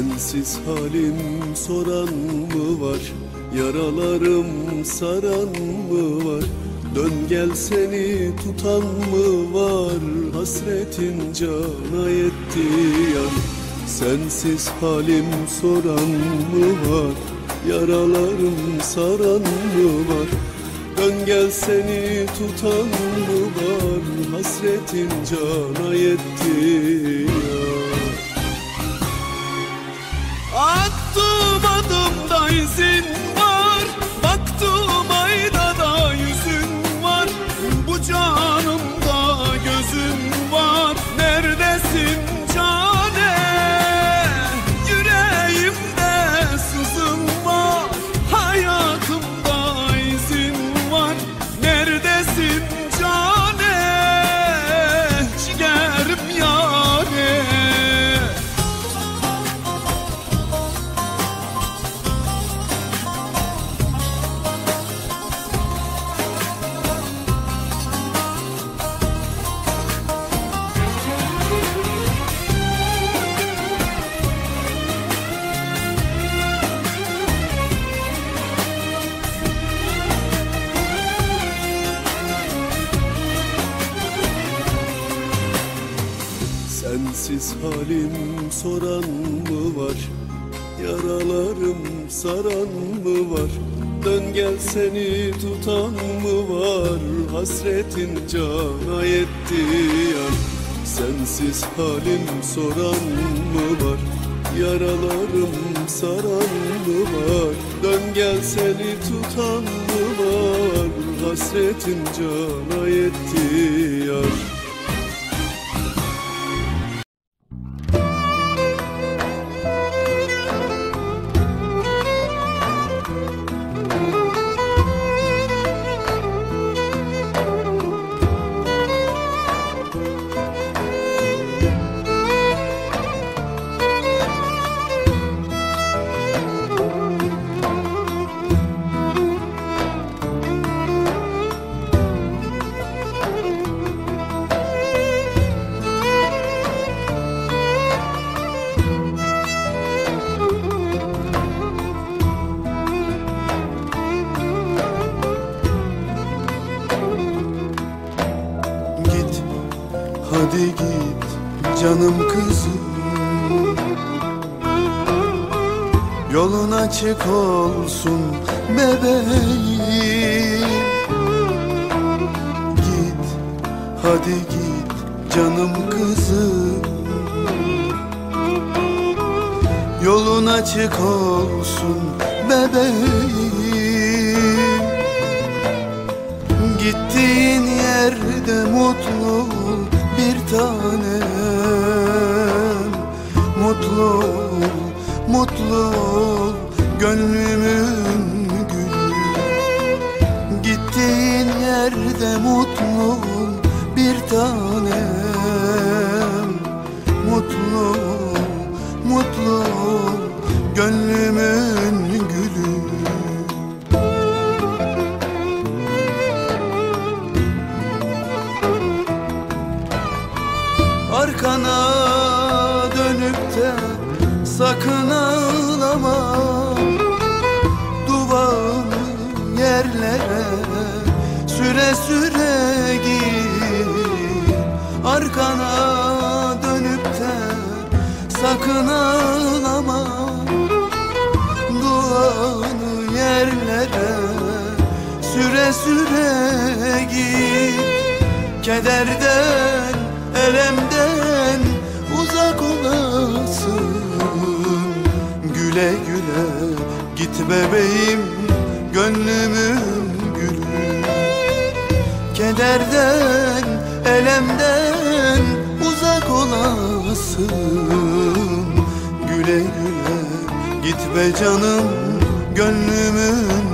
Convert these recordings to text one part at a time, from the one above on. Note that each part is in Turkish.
Sensiz halim soran mı var? Yaralarım saran mı var? Dön gel seni tutan mı var? Hasretin cana yetti yan Sensiz halim soran mı var? Yaralarım saran mı var? Dön gel seni tutan mı var? Hasretin cana yetti yan Attım adımda izin var Sensiz halim soran mı var? Yaralarım saran mı var? Dön gel seni tutan mı var? Hasretin cana yetti yar Sensiz halim soran mı var? Yaralarım saran mı var? Dön gel seni tutan mı var? Hasretin cana yetti yar hadi git canım kızım. Yolun açık olsun bebeğim. Git hadi git canım kızım. Yolun açık olsun bebeğim. Gittiğin yerde mutlu bir tanem. Mutlu ol, mutlu ol gönlümün gülü. Gittiğin yerde mutlu ol bir tanem yerlere süre süre git Arkana dönüp de sakın ağlama. Duanı yerlere süre süre git Kederden, elemden uzak olasın. Güle güle git bebeğim gönlümün gülü Kederden, elemden uzak olasın. Güle güle git be canım gönlümün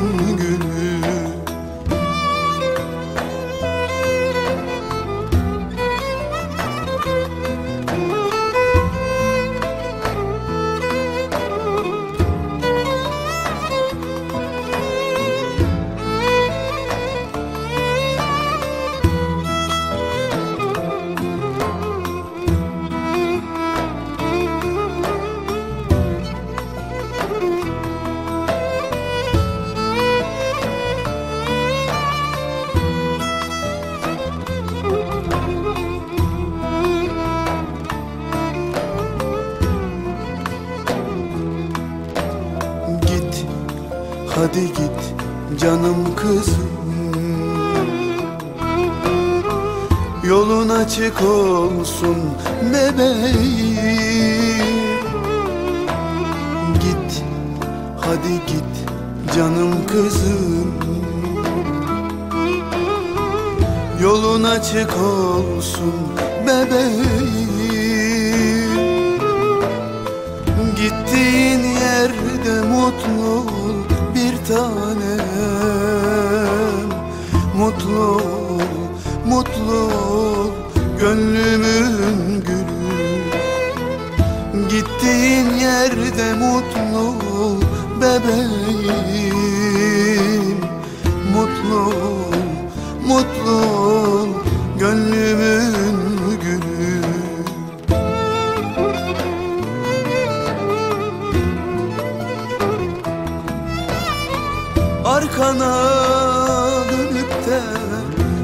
canım kızım. Yolun açık olsun bebeğim. Git hadi git canım kızım. Yolun açık olsun bebeğim. Gittiğin yerde mutlu ol bir tanem gönlümün gülü. Gittiğin yerde mutlu ol bebeğim. Mutlu ol, mutlu ol gönlümün gülü. Arkana dönüp de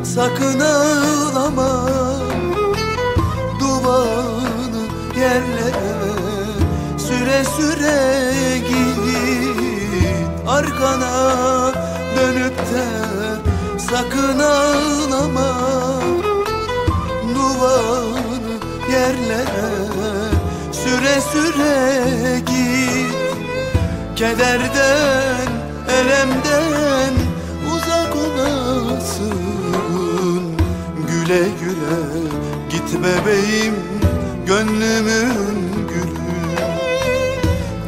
sakın ağlama Süre git Arkana dönüp de sakın ağlama. Duvarı yerlere süre süre git Kederden, elemden uzak olasın. Güle güle git bebeğim gönlümün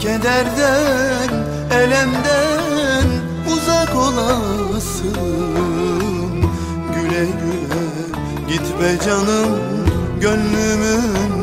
Kederden, elemden uzak olasın. Güle güle git be canım gönlümün